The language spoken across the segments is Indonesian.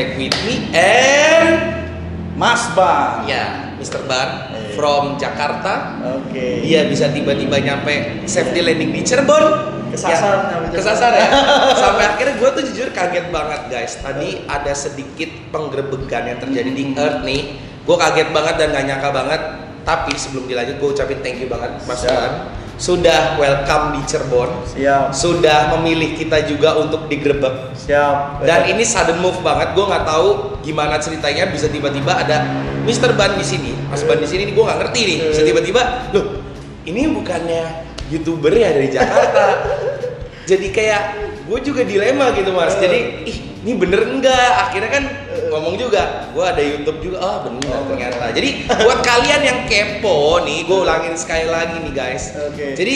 back with me and Mas Bang. ya Mr. Ban Eh. From Jakarta. Oke. Dia bisa tiba-tiba nyampe safety landing di Cirebon. Kesasar Ya, kesasar ya. Sampai akhirnya gue tuh jujur kaget banget guys. Tadi ada sedikit penggerebekan yang terjadi di Earth nih. Gue kaget banget dan gak nyangka banget. Tapi sebelum dilanjut gue ucapin thank you banget Mas Siap. Sudah welcome di Cirebon. Siap. Sudah memilih kita juga untuk digrebek. Siap. Dan ini sudden move banget, gue nggak tahu gimana ceritanya bisa tiba-tiba ada Mr. Ban di sini, Mas Ban di sini, gue nggak ngerti nih. Bisa tiba-tiba, loh, ini bukannya youtuber ya dari Jakarta. Jadi kayak gue juga dilema gitu mas. Jadi ih ini bener enggak? Akhirnya kan ngomong juga, gue ada YouTube juga. Oh bener Oh, ternyata. Jadi buat kalian yang kepo nih, gue ulangin sekali lagi nih guys. Oke. Jadi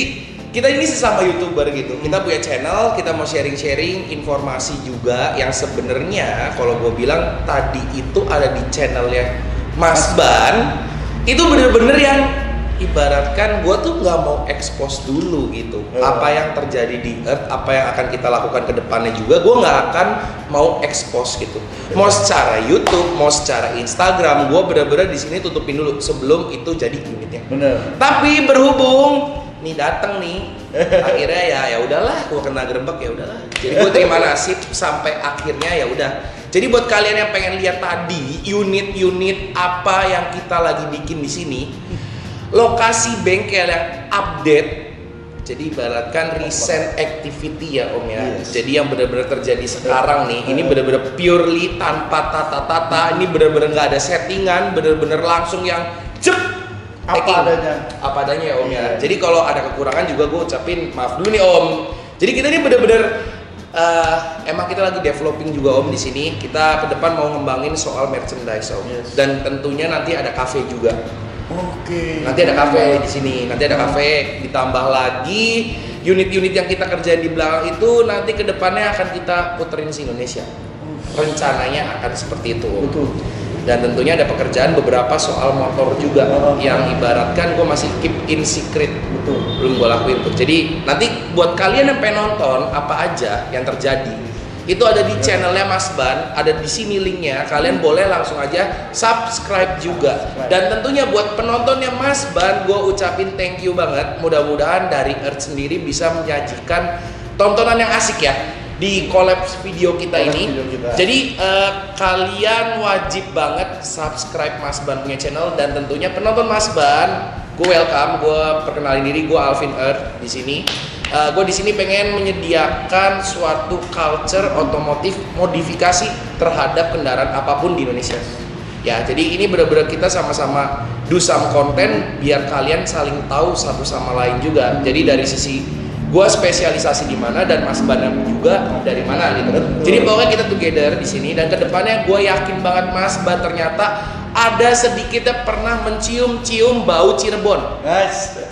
kita ini sesama youtuber gitu kita punya channel kita mau sharing-sharing informasi juga yang sebenarnya kalau gue bilang tadi itu ada di channelnya Mas Ban itu bener-bener yang ibaratkan gue tuh nggak mau expose dulu gitu Oh. apa yang terjadi di Earth apa yang akan kita lakukan ke depannya juga gue nggak akan mau expose gitu mau secara YouTube mau secara Instagram gue bener-bener di sini tutupin dulu sebelum itu jadi unitnya Bener. tapi berhubung nih dateng nih, akhirnya ya ya udahlah, gua kena gerbek ya udahlah. Jadi gue terima nasib sampai akhirnya ya udah. Jadi buat kalian yang pengen lihat tadi unit-unit apa yang kita lagi bikin di sini, lokasi bengkel yang update. Jadi ibaratkan recent activity ya Om ya. Yes. Jadi yang benar-benar terjadi sekarang nih, ini benar-benar purely tanpa tata-tata, ini benar-benar nggak ada settingan, benar-benar langsung yang cep Apa adanya. apa adanya ya om ya Iya. jadi kalau ada kekurangan juga gue ucapin maaf dulu nih om jadi kita ini bener-bener eh, emang kita lagi developing juga om di sini kita ke depan mau ngembangin soal merchandise om Yes. dan tentunya nanti ada cafe juga Oke. nanti ada cafe di sini nanti ada cafe ditambah lagi unit-unit yang kita kerjain di belakang itu nanti ke depannya akan kita puterin di Indonesia rencananya akan seperti itu. Betul. dan tentunya ada pekerjaan beberapa soal motor juga Oh. yang ibaratkan gue masih keep in secret Betul. belum gue lakuin tuh jadi nanti buat kalian yang pengen nonton apa aja yang terjadi itu ada di channelnya Mas Ban ada di sini linknya. Kalian boleh langsung aja subscribe juga. Dan tentunya buat penontonnya Mas Ban gue ucapin thank you banget. Mudah-mudahan dari Earth sendiri bisa menyajikan tontonan yang asik ya di collabs video kita ini. video kita. jadi eh, kalian wajib banget subscribe Mas Ban punya channel. Dan tentunya penonton Mas Ban, gue welcome, gue perkenalin diri, gue Alvin Earth di sini. Gue di sini pengen menyediakan suatu culture otomotif modifikasi terhadap kendaraan apa pun di Indonesia. Ya, jadi ini benar-benar kita sama-sama do some konten biar kalian saling tahu satu sama lain juga. Jadi dari sisi gua spesialisasi di mana dan Mas Banam juga dari mana gitu. Jadi pokoknya kita together di sini dan ke depannya gue yakin banget Mas Ban ternyata ada sedikitnya pernah mencium-cium bau Cirebon. Guys.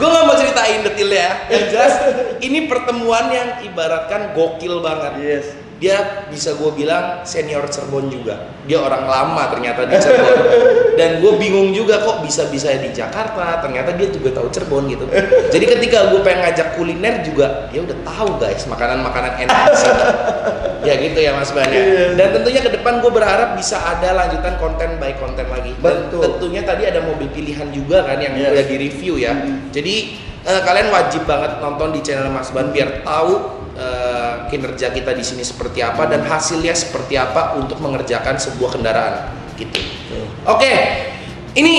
Gue gak mau ceritain detailnya, yang jelas ini pertemuan yang ibaratkan gokil banget Yes. Dia bisa gue bilang senior Cirebon juga dia orang lama ternyata di Cirebon dan gue bingung juga kok bisa bisa di Jakarta ternyata dia juga tahu Cirebon gitu jadi ketika gue pengen ngajak kuliner juga dia udah tahu guys makanan makanan enak di sini ya gitu ya Mas Ban ya. Iya. dan tentunya ke depan gue berharap bisa ada lanjutan konten by konten lagi dan Betul. tentunya tadi ada mobil pilihan juga kan yang Yes. udah di review ya Hmm. jadi eh, kalian wajib banget nonton di channel Mas Ban biar tahu eh, kinerja kita di sini seperti apa dan hasilnya seperti apa untuk mengerjakan sebuah kendaraan gitu. Oke, ini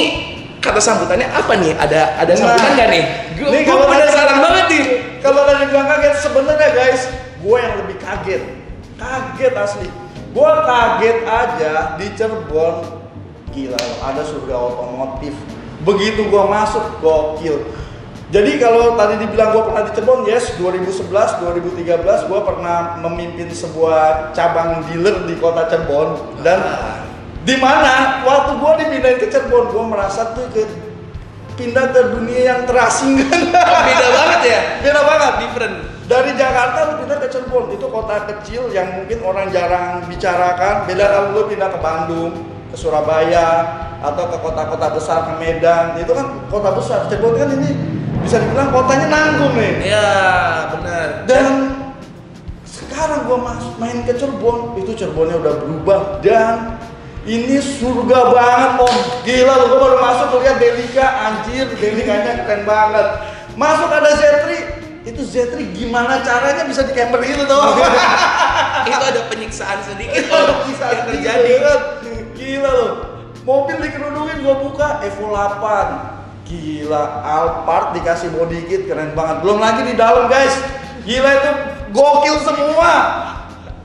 kata sambutannya apa nih? Ada ada sambutan Nah, nggak nih? Gue kalau penasaran banget nih. Kalau tadi bilang kaget sebenarnya guys, gue yang lebih kaget. Kaget asli. Gue kaget aja di Cirebon. Gila, ada surga otomotif. Begitu gue masuk, gokil. Jadi kalau tadi dibilang gue pernah di Cirebon, yes, 2011, 2013 gue pernah memimpin sebuah cabang dealer di kota Cirebon dan Ah. di mana waktu gue dipindahin ke Cirebon, gue merasa tuh ke pindah ke dunia yang terasingkan. Beda banget ya. Beda banget. Different. Dari Jakarta lu pindah ke Cirebon, itu kota kecil yang mungkin orang jarang bicarakan. Beda kalau lu pindah ke Bandung, ke Surabaya, atau ke kota-kota besar ke Medan, itu kan kota besar. Cirebon kan ini bisa dibilang kotanya nanggung nih. Ya, benar. Dan sekarang gua masuk main ke Cirebon, itu Cirebonnya udah berubah. Dan ini surga banget om. Gila lu, gua baru masuk lihat Delika, anjir Delikanya keren banget. Masuk ada Zetri, itu Zetri gimana caranya bisa di camper gitu tuh itu ada penyiksaan sedikit Itu bisa yang terjadi. Gila lu Mobil dikerudungin gua buka Evo 8 Gila Alphard dikasih body kit keren banget Belum lagi di dalam guys Gila itu gokil semua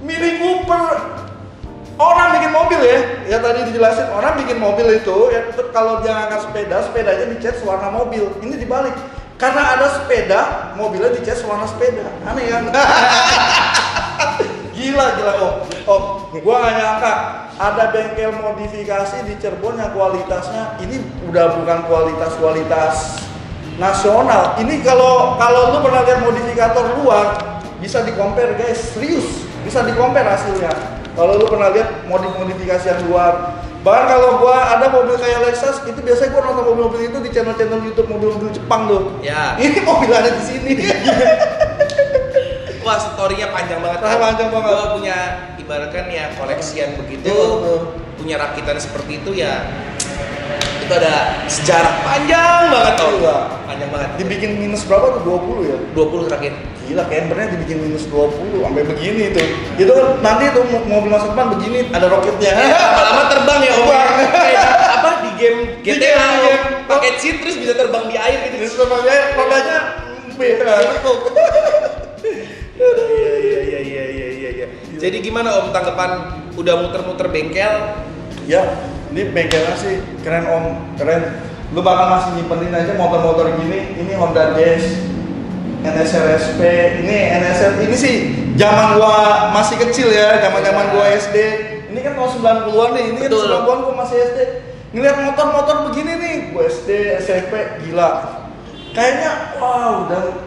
Mini Cooper Orang bikin mobil ya, ya tadi dijelasin orang bikin mobil itu ya kalau dia ngangkat sepeda, sepedanya dicat warna mobil. Ini dibalik. Karena ada sepeda, mobilnya dicat warna sepeda. Aneh kan? gila gila om. Om, gua gak nyangka ada bengkel modifikasi di Cirebon yang kualitasnya ini udah bukan kualitas-kualitas nasional. Ini kalau kalau lu pernah lihat modifikator luar bisa di compare guys, serius bisa di compare hasilnya. Kalau lu pernah lihat modif-modifikasi yang luar, bahkan kalau gua ada mobil kayak Lexus, itu biasanya gua nonton mobil-mobil itu di channel-channel YouTube mobil-mobil Jepang tuh. Ya. Ini mobil ada di sini. Wah, story-nya panjang banget. Ah, panjang banget. Gua punya ibaratkan ya koleksian begitu, punya rakitan seperti itu ya itu ada sejarah panjang banget om. Iya. Panjang banget. Dibikin minus berapa tuh? 20 ya? 20 terakhir. Gila, campernya dibikin minus 20 sampai begini tuh. Itu kan nanti tuh mo- mobil masa depan begini ada roketnya. Lama-lama terbang ya om. Terbang. Kayak apa di game Di GTA iya. Pakai cheat terus bisa terbang di air gitu. Ini sebenarnya rodanya beda. Iya iya iya iya iya iya. iya. Jadi gimana om tanggapan udah muter-muter bengkel? Ya, ini bengkelnya sih keren om, keren. Lu bakal masih nyimpenin aja motor-motor gini. Ini Honda Jazz, NSR SP. Ini NSR ini sih zaman gua masih kecil ya, zaman-zaman gua SD. Ini kan tahun 90-an nih. Ini kan Betul. 90-an gua masih SD. Ngeliat motor-motor begini nih, gua SD, SMP, gila. Kayaknya wow, dan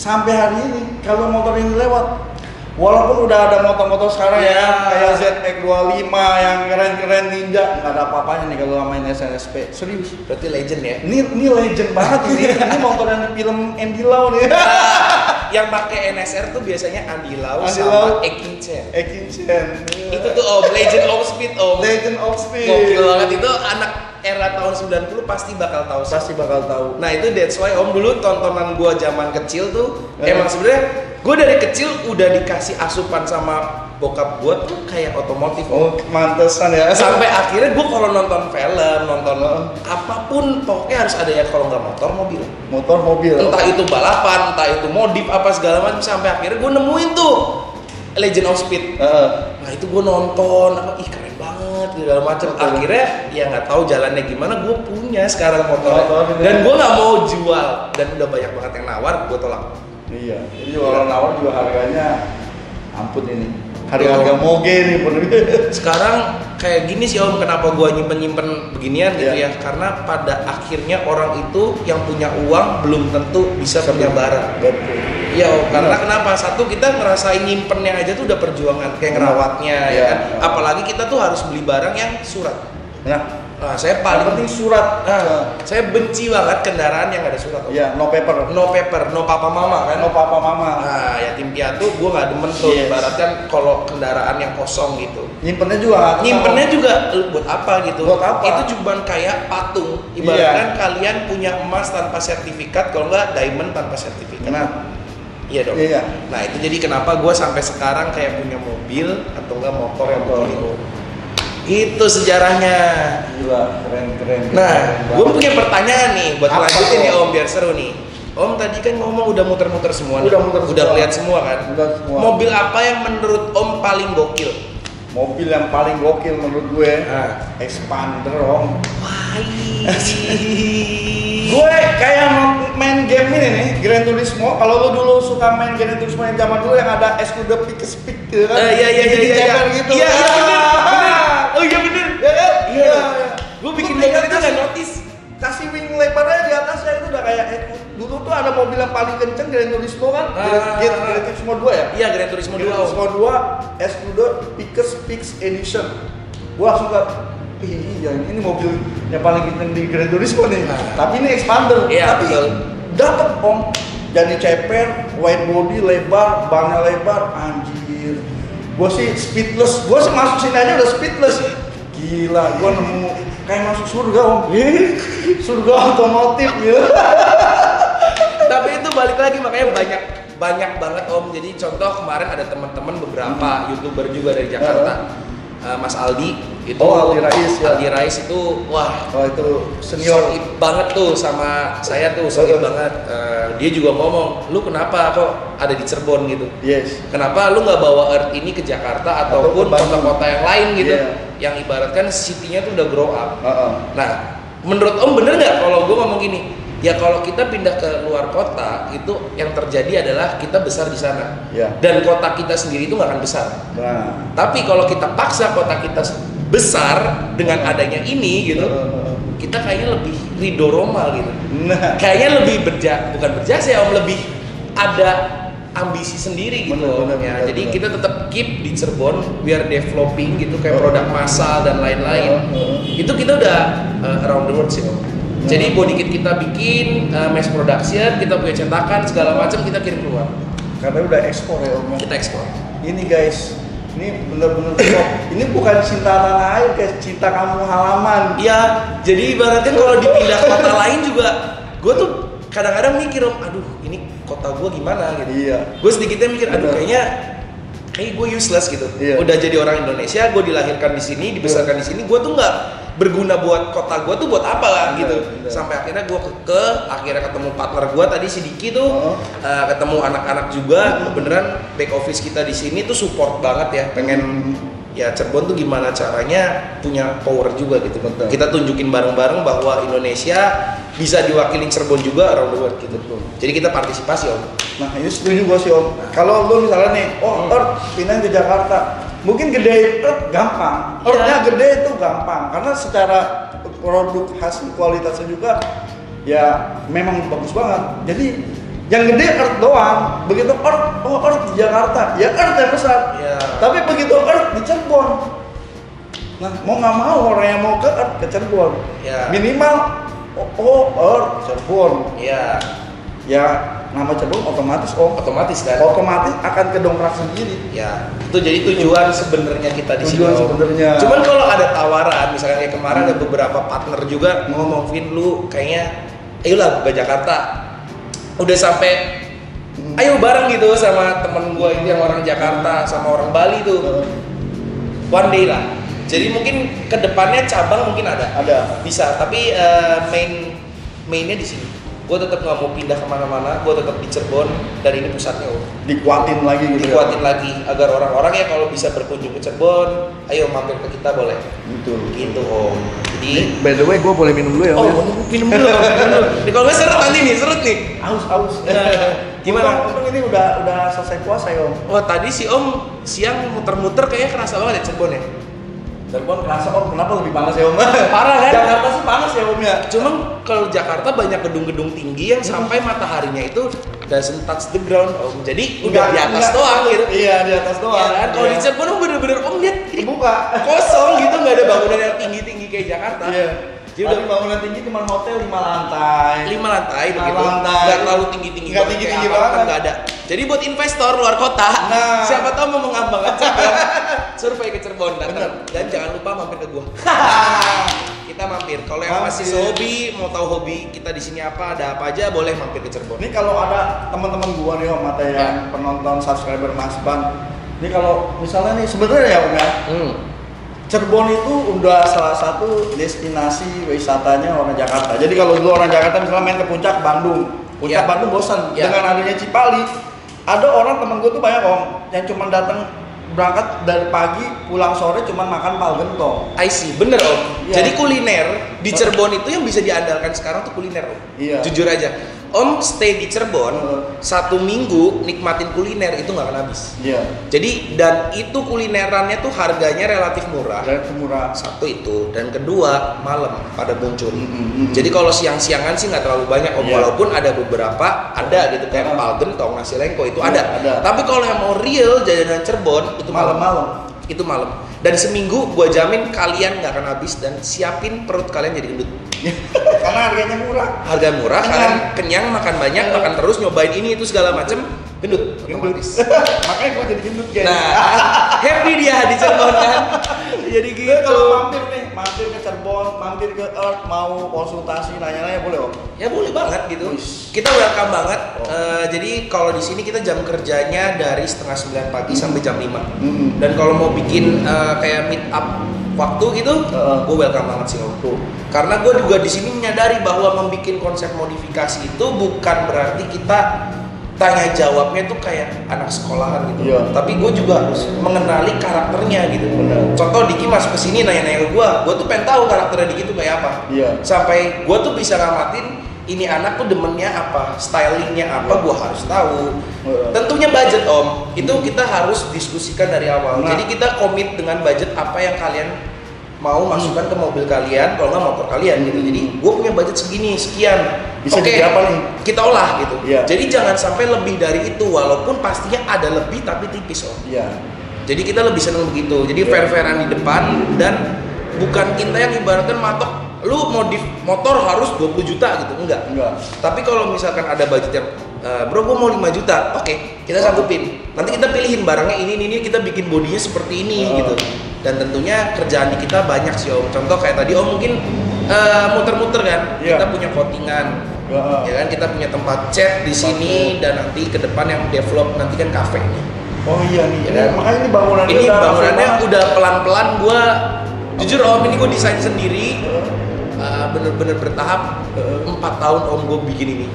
sampai hari ini kalau motor ini lewat Walaupun udah ada motor-motor sekarang Ya. ya, kayak ZX25 yang keren-keren ninja, nggak ada apa-apanya nih kalau main SNSP. Serius. Berarti legend ya. Ini ini legend banget ini. ini motor yang di film Andy Lau nih. yang pakai NSR tuh biasanya Andy Lau Andy sama. Ekin Chen. Ekin Chen. Itu tuh om Legend of Speed om. Legend of Speed. Gokil banget itu anak era tahun 90 pasti bakal tahu sih. Pasti bakal tahu. Nah itu that's why om dulu tontonan gua zaman kecil tuh Eh. emang sebenarnya gua dari kecil udah dikasih asupan sama bokap gua tuh kayak otomotif om. Oh, mantesan ya. Sampai akhirnya gua kalau nonton film, nonton Eh. apa pun pokoknya harus ada ya kalau nggak motor mobil. motor mobil. Entah itu balapan, entah itu modif apa segala macam sampai akhirnya gua nemuin tuh Legend of Speed. Heeh. Nah itu gue nonton, apa, ih keren banget segala macam. Akhirnya ya nggak tahu jalannya gimana, gue punya sekarang motor. Ini. Dan gue nggak mau jual, dan udah banyak banget yang nawar, gue tolak. Iya. Jadi kalau nawar juga harganya ampun ini. Harga-harga moge nih. Sekarang kayak gini sih om, kenapa gue nyimpen nyimpen beginian gitu Iya. ya? Karena pada akhirnya orang itu yang punya uang belum tentu bisa punya barang. Betul. Iya, Om. karena Benar. kenapa? Satu kita ngerasain nyimpennya aja tuh udah perjuangan kayak ngerawatnya ya Iya. kan. Apalagi kita tuh harus beli barang yang surat. Nah, Nah, saya paling penting surat. Nah, saya benci banget kendaraan yang ada surat. Iya, no paper. No paper, no papa mama kan. No papa mama. Nah, yatim piatu gue nggak demen tuh. Yes. Ibaratkan kalau kendaraan yang kosong gitu. Nyimpennya juga tahu. Nyimpennya juga eh, buat apa gitu? Buat apa? Itu cuma kayak patung. Ibaratkan kalian punya emas tanpa sertifikat, kalau nggak diamond tanpa sertifikat. Nah, Iya dong. Iya. Nah itu jadi kenapa gue sampai sekarang kayak punya mobil atau enggak motor yang Motor. begitu. Itu sejarahnya. gila, keren keren. Nah, gue punya pertanyaan nih buat Apa lanjutin nih Om biar seru nih. Om tadi kan ngomong udah muter-muter semua. nih. Udah muter Udah lihat semua kan. Udah semua. Mobil apa yang menurut Om paling gokil? mobil yang paling gokil menurut gue. Ah. Expander om. Wah. Gue kayak main game ini nih, Gran Turismo. Kalau lu dulu suka main Gran Turismo yang zaman dulu yang ada escudo pick speed gitu kan? Eh, iya iya iya iya. Iya. gitu. Iya iya. Oh iya bener. Ya kan? Iya. Iya. Gue bikin mobil itu nggak notice. Kasih wing lebarnya di atasnya itu udah kayak eh, dulu tuh ada mobil yang paling kenceng Gran Turismo kan Ah. Gran, Gran Turismo 2 ya Iya, Gran Turismo Gran 2. Turismo 2 S2 Pickers Pix Edition gua langsung Ih, iya ini mobil yang paling kenceng di Gran Turismo nih Nah. tapi ini expander Iya, tapi betul. dapet om jadi ceper wide body lebar bannya lebar anjir gua sih speedless. Gua sih masuk sini aja udah speedless. Gila gua nemu kayak masuk surga om. Surga otomotif gitu Tapi itu balik lagi makanya banyak banyak banget om. Jadi contoh kemarin ada teman-teman beberapa youtuber juga dari Jakarta. Eh, Mas Aldi itu Oh, Aldi Rais, ya. Aldi Rais itu wah oh itu senior banget tuh sama saya tuh sohib banget. Eh, dia juga ngomong, lu kenapa kok ada di Cirebon gitu? yes Kenapa lu nggak bawa Earth ini ke Jakarta Atau ataupun kota-kota yang lain gitu? Iya. Yang ibaratkan city-nya tuh udah grow up. Heeh. Nah, menurut Om bener nggak kalau gue ngomong gini? Ya kalau kita pindah ke luar kota itu yang terjadi adalah kita besar di sana. Ya. Dan kota kita sendiri itu nggak akan besar. nah Tapi kalau kita paksa kota kita besar dengan adanya ini gitu, Heeh. kita kayaknya lebih ridho Roma gitu. nah Kayaknya lebih berja bukan berjasa ya Om, lebih ada ambisi sendiri gitu. Bener, bener, ya, bener, jadi bener. kita tetap keep di Cirebon biar developing gitu kayak produk massal dan lain-lain. Itu kita udah uh, around the world sih Om. Jadi body kit kita bikin uh, mass production, kita punya cetakan segala macam kita kirim keluar. karena udah ekspor ya om Kita ekspor. ini guys ini bener-bener top ini bukan cinta tanah air guys cinta kamu halaman Iya, jadi ibaratnya kalau dipindah kota lain juga, gue tuh kadang-kadang mikir om, aduh ini kota gue gimana gitu. iya Gue sedikitnya mikir, aduh Bener. kayaknya kayak gue useless gitu. Iya. Udah jadi orang Indonesia, gue dilahirkan di sini, dibesarkan di sini, gue tuh nggak berguna buat kota gue tuh buat apa lah gitu. bener. Sampai akhirnya gue ke, ke akhirnya ketemu partner gue tadi si Diki tuh, Oh. eh, ketemu anak-anak juga, beneran back office kita di sini tuh support banget ya, pengen ya Cirebon tuh gimana caranya punya power juga gitu. Betul. Kita tunjukin bareng-bareng bahwa Indonesia bisa diwakili Cirebon juga around the world gitu. Betul. Jadi kita partisipasi om. nah ini setuju gua sih om kalau lu misalnya nih oh Hmm. Earth pindahin ke Jakarta mungkin gede Earth gampang. Iya. Earthnya gede itu gampang. Karena secara produk hasil kualitasnya juga ya memang bagus banget. Jadi yang gede Earth doang. Begitu Earth oh Earth di Jakarta. Ya Earth yang besar. Iya. tapi begitu Earth di Cirebon. Nah mau nggak mau orang yang mau ke Earth ke Cirebon. Iya. minimal oh, oh Earth Cirebon. Iya, ya nama Cirebon otomatis om otomatis kan. otomatis akan kedongkrak sendiri Ya, itu jadi tujuan sebenarnya kita di sini. Tujuan sebenarnya. Cuman kalau ada tawaran, misalnya kayak kemarin ada beberapa partner juga ngomong, Vin lu kayaknya, ayolah ke Jakarta. Udah sampai, Hmm. ayo bareng gitu sama temen gua itu yang orang Jakarta sama orang Bali tuh. One day lah. Jadi mungkin ke depannya cabang mungkin ada. ada Bisa, tapi eh, main mainnya di sini. Gue tetap nggak mau pindah ke mana-mana. Gue tetap di Cirebon dan ini pusatnya. Om. dikuatin lagi gitu Dikuatin lagi agar orang-orang ya kalau bisa berkunjung ke Cirebon, ayo mampir ke kita boleh. gitu Gitu om. Jadi by the way gue boleh minum dulu ya Oh, minum dulu, minum dulu. Nih, kalau seret nanti nih, seret nih. aus aus Gimana? untung ini udah udah selesai puasa ya om Wah tadi si Om siang muter-muter kayaknya kerasa banget ya Cirebon ya. Cirebon kerasa om kenapa lebih panas ya om Parah kan? Jakarta sih panas ya om ya Cuman kalau Jakarta banyak gedung-gedung tinggi yang sampai mataharinya itu doesn't touch the ground Om. Jadi udah di atas Enggak, doang gitu. iya di atas doang Ya kan? Kalau Iya. di Cirebon Om bener-bener Om lihat buka kosong gitu nggak ada bangunan yang tinggi-tinggi kayak Jakarta. iya Jadi udah bangunan tinggi cuma hotel lima lantai lima lantai Lima begitu. lantai. Nggak terlalu tinggi-tinggi. Nggak banget, tinggi-tinggi kayak apartemen banget. nggak ada. Jadi buat investor luar kota, Nah. siapa tahu mau mengembangkan Cirebon, survei ke Cirebon datang. Dan jangan lupa mampir ke gua. kita mampir. Kalau yang masih hobi, mau tahu hobi kita di sini apa, ada apa aja, boleh mampir ke Cirebon. Ini kalau ada teman-teman gua nih om, atau yang penonton subscriber Mas Ban. Ini kalau misalnya nih sebenarnya ya om ya, Hmm. Cirebon itu udah salah satu destinasi wisatanya orang Jakarta. Jadi kalau dulu orang Jakarta misalnya main ke puncak Bandung, puncak Ya. Bandung bosan. Ya. Dengan adanya Cipali, ada orang temen gue tuh banyak om yang cuma datang berangkat dari pagi pulang sore cuma makan pal gentong. I see, bener om. Iya. Jadi kuliner di Cirebon itu yang bisa diandalkan sekarang tuh kuliner om. Iya. Jujur aja. Om stay di Cirebon Heeh. satu minggu nikmatin kuliner itu nggak akan habis. Iya. Jadi dan itu kulinerannya tuh harganya relatif murah. Relatif murah. Satu itu dan kedua malam pada muncul. Mm, mm, mm. Jadi kalau siang-siangan sih nggak terlalu banyak om Iya. walaupun ada beberapa ada gitu kayak Heeh. palgen tau nasi lengko itu Iya, ada. ada. Tapi kalau yang mau real jajanan Cirebon itu malam. Malam-malam. Itu malam. Dan seminggu gua jamin kalian nggak akan habis dan siapin perut kalian jadi gendut. Karena harganya murah. Harga murah, Kenyang. kalian kenyang makan banyak, Iya. makan terus nyobain ini itu segala macem gendut. Otomatis. Makanya gue jadi gendut guys. Nah, happy dia di Cirebon kan. Jadi gitu. kalau mampir nih, mampir ke Cirebon, mampir ke Earth, mau konsultasi, nanya-nanya boleh om? Ya boleh banget gitu. Kita welcome banget. Oh. Eh, jadi kalau di sini kita jam kerjanya dari setengah sembilan pagi sampai jam 5 Mm-mm. Dan kalau mau bikin eh, kayak meet up waktu gitu, Heeh. gue welcome banget sih om. Tuh. Karena gue juga di sini menyadari bahwa membuat konsep modifikasi itu bukan berarti kita tanya jawabnya tuh kayak anak sekolahan gitu. Iya. Tapi gue juga harus mengenali karakternya gitu. Benar. Contoh Diki masuk ke sini nanya-nanya ke gue, gue tuh pengen tahu karakternya Diki tuh kayak apa. Iya. Sampai gue tuh bisa ngamatin ini anak tuh demennya apa, stylingnya apa, Iya. gue harus tahu. Iya. Tentunya budget om, itu kita harus diskusikan dari awal. Nah. Jadi kita komit dengan budget apa yang kalian mau masukkan ke mobil kalian, kalau nggak motor kalian gitu. Jadi gue punya budget segini, sekian. Bisa Oke, jadi apa nih? Kita olah gitu. Iya. Jadi jangan sampai lebih dari itu, walaupun pastinya ada lebih tapi tipis om. Iya. Jadi kita lebih seneng begitu. Jadi Iya. fair-fairan di depan dan bukan kita yang ibaratkan matok lu modif motor harus 20 juta gitu enggak. Enggak. Tapi kalau misalkan ada budget yang "Eh, bro gue mau 5 juta, oke kita sanggupin. Nanti kita pilihin barangnya ini ini, ini kita bikin bodinya seperti ini Oh. gitu. Dan tentunya kerjaan di kita banyak sih om. Contoh kayak tadi om mungkin eh, muter-muter kan, Iya. kita punya coatingan, Heeh. ya kan kita punya tempat chat di sini dan nanti ke depan yang develop nanti kan nih. Oh iya nih. Ya Ini, kan? makanya ini bangunannya ini udah bangunannya udah pelan-pelan gua jujur om ini gue desain sendiri uh, bener-bener bertahap Heeh. empat tahun om gue bikin ini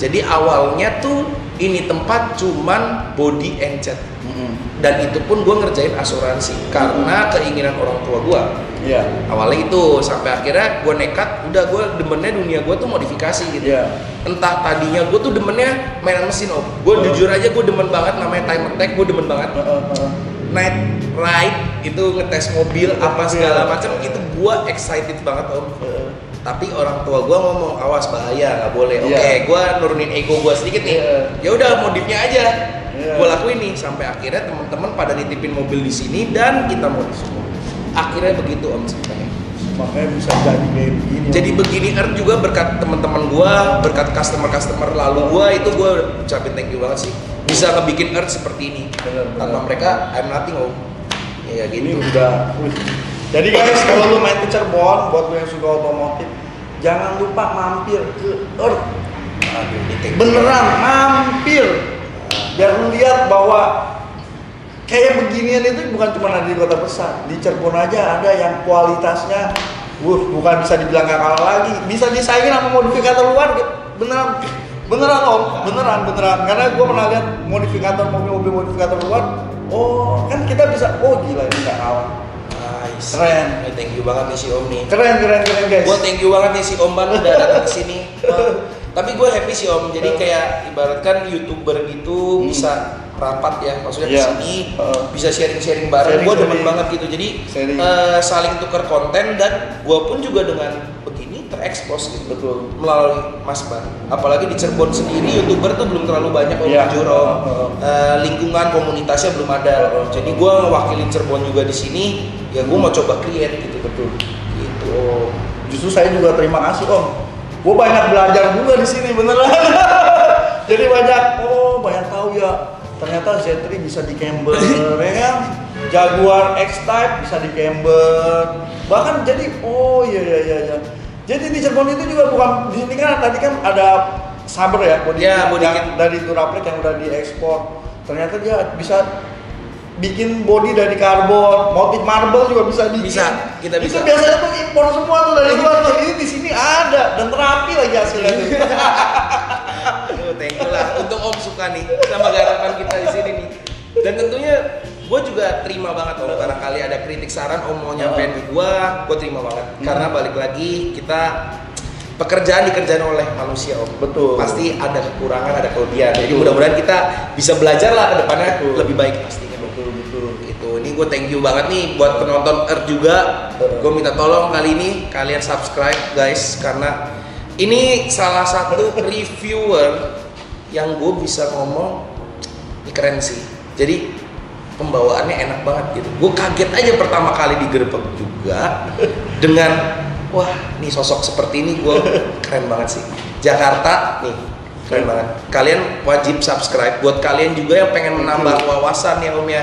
jadi awalnya tuh ini tempat cuman body and cat Mm-mm. Dan itu pun gue ngerjain asuransi karena keinginan orang tua gue Iya. awalnya itu sampai akhirnya gue nekat udah gue demennya dunia gue tuh modifikasi gitu Iya. entah tadinya gue tuh demennya mainan mesin om gue Oh. jujur aja gue demen banget namanya time attack gue demen banget Heeh, heeh. night ride itu ngetes mobil apa Iya. segala macam itu gua excited banget om Heeh. tapi orang tua gua ngomong awas bahaya nggak boleh oke Iya. gua nurunin ego gua sedikit nih Iya. ya udah modifnya aja Iya. gua lakuin nih sampai akhirnya teman-teman pada nitipin mobil di sini dan kita modif semua akhirnya begitu om ceritanya. Makanya bisa jadi kayak begini. jadi begini Earth juga berkat teman-teman gua berkat customer-customer lalu gua itu gua ucapin thank you banget sih. Bisa ngebikin Earth seperti ini. Bener, bener. tanpa mereka I'm nothing om. Ya ini gitu. udah jadi guys kalau lu main ke Cirebon buat lu yang suka otomotif jangan lupa mampir ke Earth. Beneran mampir biar lu lihat bahwa kayak beginian itu bukan cuma ada di kota besar di Cirebon aja ada yang kualitasnya wuh bukan bisa dibilang gak kalah lagi bisa disaingin sama modifikator luar beneran beneran om beneran beneran karena gue pernah lihat modifikator mobil-mobil modifikator luar oh kan kita bisa oh gila ini gak kalah Nice. Keren. Thank you banget nih si Om nih. keren keren keren guys Gue thank you banget nih si Om Ban udah datang ke sini. Tapi gue happy sih Om. Jadi kayak ibaratkan youtuber gitu Hmm. bisa rapat ya, maksudnya Iya. ke sini Heeh. bisa sharing-sharing bareng. Gue demen banget gitu. Jadi Sharing. eh, saling tukar konten dan gue pun juga dengan begini terekspos gitu. Betul. Melalui Mas Ban. Apalagi di Cirebon sendiri youtuber tuh belum terlalu banyak Om Iya. jujur Om. Heeh. Eh, lingkungan komunitasnya belum ada. Heeh. Jadi gue wakilin Cirebon juga di sini. Ya gue mau coba create gitu betul gitu Om. Justru saya juga terima kasih Om. Gue banyak belajar juga di sini beneran. Jadi banyak oh banyak tahu ya. Ternyata Z3 bisa di camber ya kan. Jaguar X-Type bisa di camber. Bahkan jadi oh iya iya iya iya. Jadi di Cirebon itu juga bukan di sini kan tadi kan ada Saber ya body, Ya, body yang dari Duraplex yang udah diekspor. Ternyata dia bisa bikin body dari karbon, motif marble juga bisa bikin. Bisa, kita Itu bisa. biasanya tuh impor semua tuh dari luar tuh. Ini di sini ada dan terapi lagi hasilnya tuh. Aduh, thank you lah. Untung Om suka nih sama garapan kita di sini nih. Dan tentunya gue juga terima banget Om. Barangkali ada kritik saran Om mau nyampein ke gue, gue terima banget. Karena balik lagi kita pekerjaan dikerjain oleh manusia om Betul. pasti ada kekurangan ada kelebihan jadi mudah-mudahan kita bisa belajar lah ke depannya lebih baik pastinya Om. betul betul itu ini gue thank you banget nih buat penonton Earth juga. Gue minta tolong kali ini kalian subscribe guys karena ini salah satu reviewer yang gue bisa ngomong ini keren sih. Jadi pembawaannya enak banget gitu. Gue kaget aja pertama kali digerebek juga dengan wah nih sosok seperti ini gue keren banget sih. Jakarta nih keren banget. Kalian wajib subscribe. Buat kalian juga yang pengen menambah wawasan ya om ya.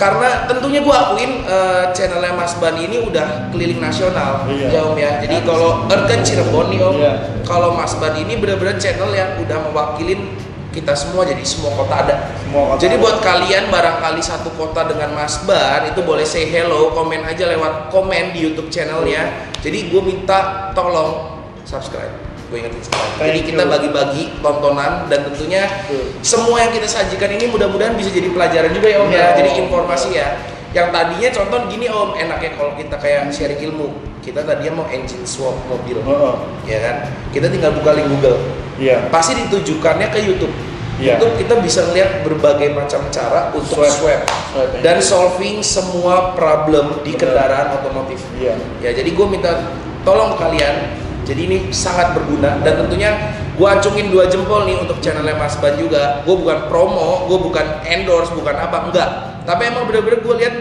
Karena tentunya gue akuin eh, channelnya Mas Bani ini udah keliling nasional Iya. ya om ya jadi kalau Earth kan Cirebon nih om Iya. kalau Mas Bani ini benar-benar channel yang udah mewakilin kita semua jadi semua kota ada Semua kota jadi ada. buat kalian barangkali satu kota dengan Mas Ban itu boleh say hello komen aja lewat komen di YouTube channelnya jadi gue minta tolong subscribe gue ingetin sekali Thank jadi kita bagi-bagi tontonan dan tentunya Betul. semua yang kita sajikan ini mudah-mudahan bisa jadi pelajaran juga ya om Iya, ya jadi Om. informasi ya. Yang tadinya contoh gini om enaknya kalau kita kayak sharing ilmu. Kita tadinya mau engine swap mobil Heeh. ya kan? Kita tinggal buka link Google. Iya. Pasti ditujukannya ke YouTube. Iya. YouTube kita bisa ngeliat berbagai macam cara untuk Swab. swab, Swab, ya. dan solving semua problem di kendaraan otomotif. Iya. Ya jadi gue minta tolong kalian jadi ini sangat berguna dan tentunya gue acungin dua jempol nih untuk channelnya Mas Ban juga. Gue bukan promo gue bukan endorse bukan apa enggak. Tapi emang bener-bener gue lihat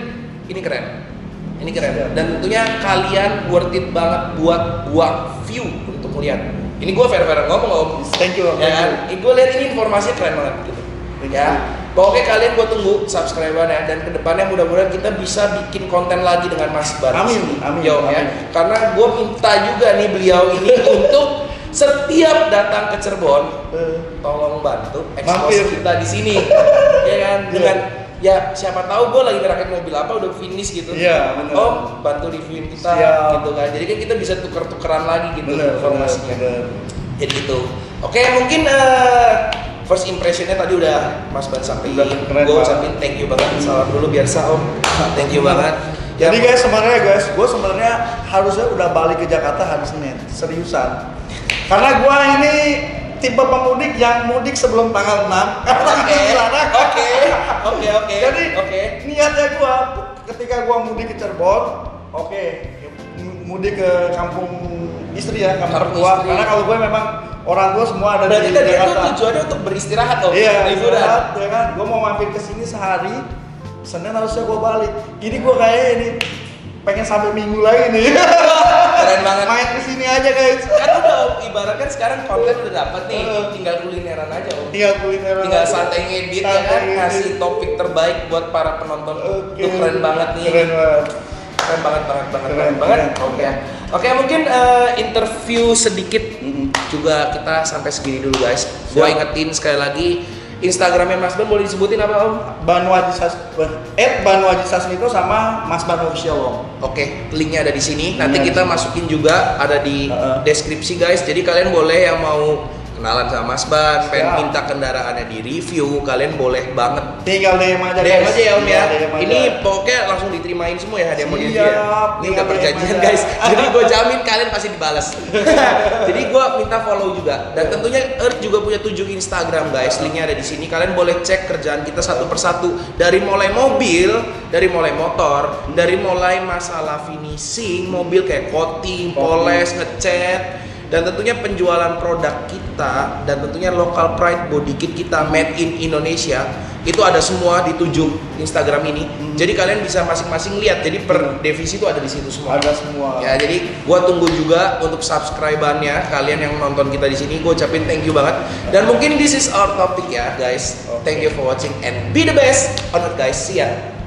ini keren. Ini keren. Dan tentunya kalian worth it banget buat buat view untuk melihat ini gue fair-fair ngomong om. Thank you ya kan? Gue lihat ini informasinya keren banget gitu. Ya pokoknya kalian gue tunggu subscribernya dan ke depannya mudah-mudahan kita bisa bikin konten lagi dengan Mas Bar Amin, amin, Yo, ya. amin. karena gue minta juga nih beliau ini untuk setiap datang ke Cirebon Eh, tolong bantu expose kita di sini ya kan dengan ya siapa tahu gue lagi ngerakit mobil apa udah finish gitu Iya, bener. om bantu reviewin kita Siap. gitu kan jadi kan kita bisa tuker-tukeran lagi gitu bener informasinya bener, bener. jadi gitu oke mungkin eh, first impressionnya tadi udah Mas Ban sampaikan gue ucapin thank you banget salam dulu biasa om thank you banget Ya, Jadi guys sebenarnya guys, gue sebenarnya harusnya udah balik ke Jakarta hari Senin, seriusan. Karena gue ini tipe pemudik yang mudik sebelum tanggal 6 karena Oke, dilarang. oke, oke, oke. Jadi oke. niatnya gue ketika gue mudik ke Cirebon, oke, m- mudik ke kampung istri ya, Kampung tua. istri. Karena kalau gue memang orang tua semua ada Berarti di tadi itu Jakarta. tujuannya untuk beristirahat om Iya, istirahat, ya kan. Gue mau mampir ke sini sehari, Senin harusnya gue balik. Ini gue kayak ini pengen sampai minggu lagi nih. keren banget Main ke sini aja guys. kan udah ibaratkan sekarang konten udah dapet nih tinggal kulineran aja om Tinggal kuliner. tinggal santai ngedit ya kan ngasih topik terbaik buat para penonton Oke. itu keren banget nih Keren banget. Keren banget banget banget Keren, keren banget keren. oke oke mungkin eh, interview sedikit juga kita sampai segini dulu guys gua ingetin sekali lagi Instagramnya Mas Ben boleh disebutin apa om Banu Haji Sas, Ban- at Banu Haji Sasmito sama Mas Banu Official Om. Oke, linknya ada di sini. Nanti kita masukin juga ada di deskripsi guys. Jadi kalian boleh yang mau kenalan sama Mas Ban, pengen Siap. minta kendaraannya di review, kalian boleh banget. Tinggal DM aja DM guys. aja ya Om ya. Iya, DM aja. Ini pokoknya langsung diterimain semua ya demo dia. Ini udah tinggal perjanjian DM aja. guys. Jadi gue jamin kalian pasti dibalas. Jadi gue minta follow juga. Dan tentunya Earth juga punya tujuh Instagram guys. Linknya ada di sini. Kalian boleh cek kerjaan kita satu persatu. Dari mulai mobil, dari mulai motor, dari mulai masalah finishing mobil kayak coating, poles, ngecat, dan tentunya penjualan produk kita dan tentunya local pride body kit kita made in Indonesia itu ada semua di tujuh Instagram ini. Jadi kalian bisa masing-masing lihat. Jadi per divisi itu ada di situ semua. Ada semua. Ya, jadi gua tunggu juga untuk subscribe-annya kalian yang nonton kita di sini. Gua ucapin thank you banget. Dan mungkin this is our topic ya, guys. Thank you for watching and be the best on it guys. See ya.